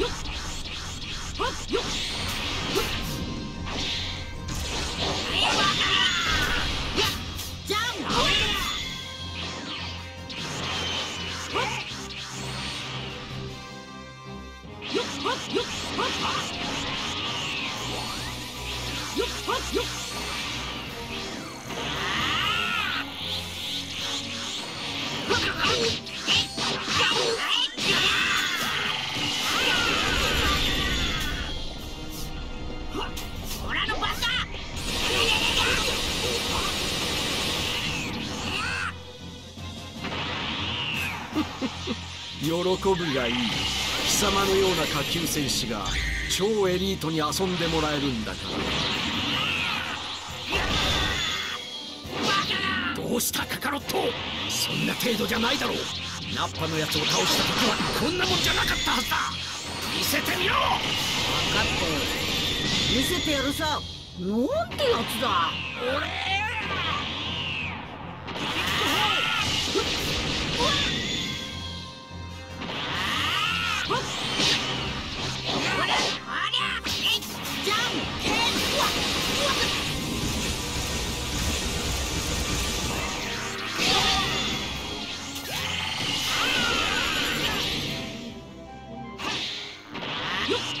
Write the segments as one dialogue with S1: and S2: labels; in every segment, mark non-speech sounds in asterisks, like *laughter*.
S1: lost. *laughs*
S2: 喜ぶがいい。貴様のような下級戦士が超エリートに遊んでもらえるんだから。どうしたカカロット？そんな程度じゃないだろう。ナッパのやつを倒した時はこんなもんじゃなかったはずだ。見せてみろ！分か
S1: って見せてやるさ。なんてやつだ。
S2: 俺
S1: っ。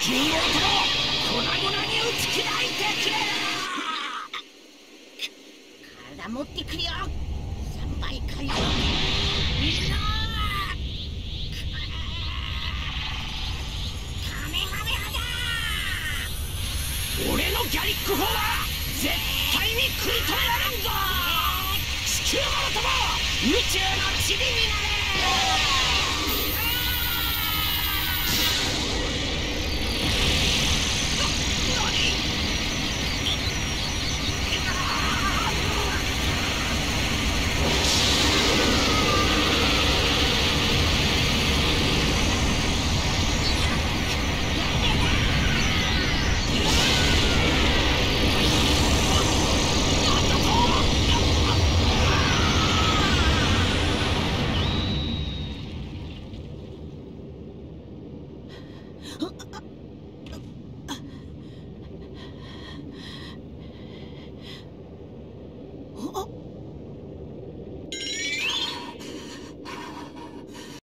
S2: 球も粉々に打ち砕い
S3: てくれ
S1: 体持ってくるよ3倍回路水の
S2: 俺のギャリック砲は絶対に食い止められんぞ地球の男
S3: 宇宙の塵にな
S1: れ